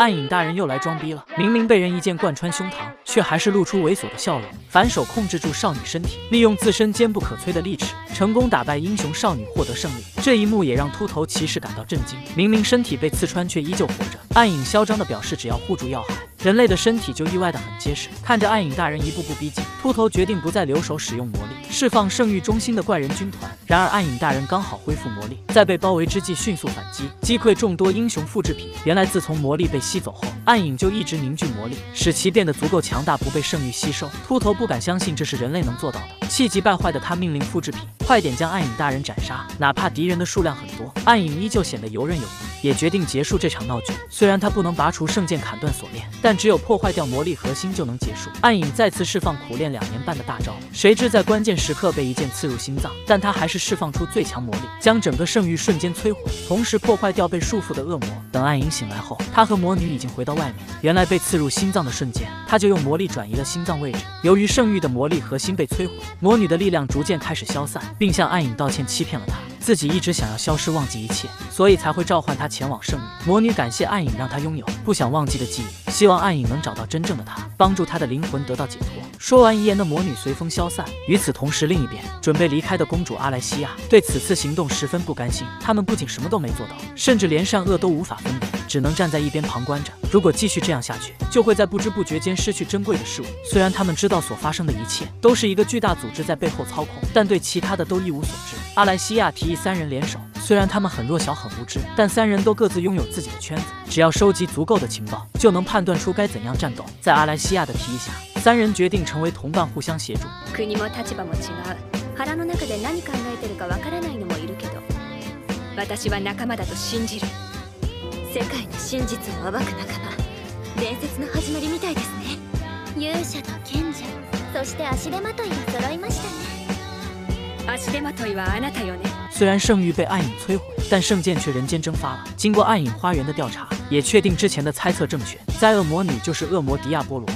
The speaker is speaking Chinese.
暗影大人又来装逼了，明明被人一剑贯穿胸膛，却还是露出猥琐的笑容，反手控制住少女身体，利用自身坚不可摧的利齿，成功打败英雄少女，获得胜利。这一幕也让秃头骑士感到震惊，明明身体被刺穿，却依旧活着。暗影嚣张的表示，只要护住要害，人类的身体就意外的很结实。看着暗影大人一步步逼近，秃头决定不再留手，使用魔力释放圣域中心的怪人军团。然而暗影大人刚好恢复魔力，在被包围之际迅速反击，击溃众多英雄复制品。原来自从魔力被吸走后，暗影就一直凝聚魔力，使其变得足够强大，不被圣域吸收。秃头不敢相信这是人类能做到的，气急败坏的他命令复制品快点将暗影大人斩杀，哪怕敌人的数量很多，暗影依旧显得游刃有余，也决定结束这场闹剧。虽然他不能拔除圣剑砍断锁链，但只有破坏掉魔力核心就能结束。暗影再次释放苦练两年半的大招，谁知在关键时刻被一剑刺入心脏，但他还是释放出最强魔力，将整个圣域瞬间摧毁，同时破坏掉被束缚的恶魔。等暗影醒来后，他和魔女已经回到外面。原来被刺入心脏的瞬间，他就用魔力转移了心脏位置。由于圣域的魔力核心被摧毁，魔女的力量逐渐开始消散，并向暗影道歉，欺骗了他。自己一直想要消失，忘记一切，所以才会召唤他前往圣域。魔女感谢暗影，让他拥有不想忘记的记忆，希望暗影能找到真正的他，帮助他的灵魂得到解脱。说完遗言的魔女随风消散。与此同时，另一边准备离开的公主阿莱西亚对此次行动十分不甘心。他们不仅什么都没做到，甚至连善恶都无法分别，只能站在一边旁观着。如果继续这样下去，就会在不知不觉间失去珍贵的事物。虽然他们知道所发生的一切都是一个巨大组织在背后操控，但对其他的都一无所知。阿莱西亚提议三人联手，虽然他们很弱小很无知，但三人都各自拥有自己的圈子，只要收集足够的情报，就能判断出该怎样战斗。在阿莱西亚的提议下，三人决定成为同伴，互相协助。国も立場も違う腹の中で何考えてるかわからないのもいるけど私は仲間だと信じる世界の真実を暴く仲間伝説の始まりみたいですね勇者と賢者そして足手まといが揃いましたね足手まといはあなたよね 虽然圣域被暗影摧毁，但圣剑却人间蒸发了。经过暗影花园的调查，也确定之前的猜测正确，灾厄魔女就是恶魔迪亚波罗。